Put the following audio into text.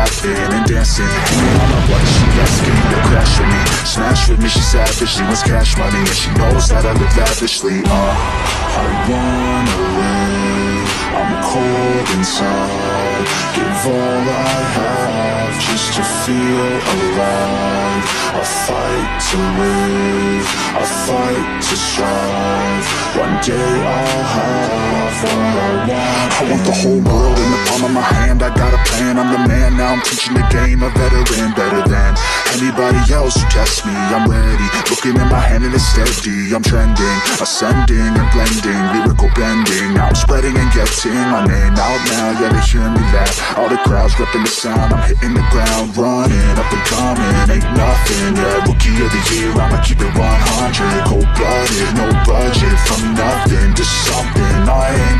laughing and dancing. Hanging on my blood, she asking to crash with me. Smash with me, she savage, she wants cash money, and she knows that I live lavishly. Uh, I wanna live, I'm cold inside. Give all I have just to feel alive. I fight to live, I fight to strive. One day I'll have what I want. I want the whole world in the palm of my hand. I got a plan, I'm the man. I'm teaching the game, a veteran, better than anybody else who tests me. I'm ready, looking in my hand and it's steady. I'm trending, ascending and blending, lyrical bending. Now I'm spreading and getting my name out now. Yeah, they hear me laugh. All the crowds repping the sound. I'm hitting the ground, running up and coming. Ain't nothing, yeah. Rookie of the year, I'ma keep it 100. Cold blooded, no budget. From nothing to something, I ain't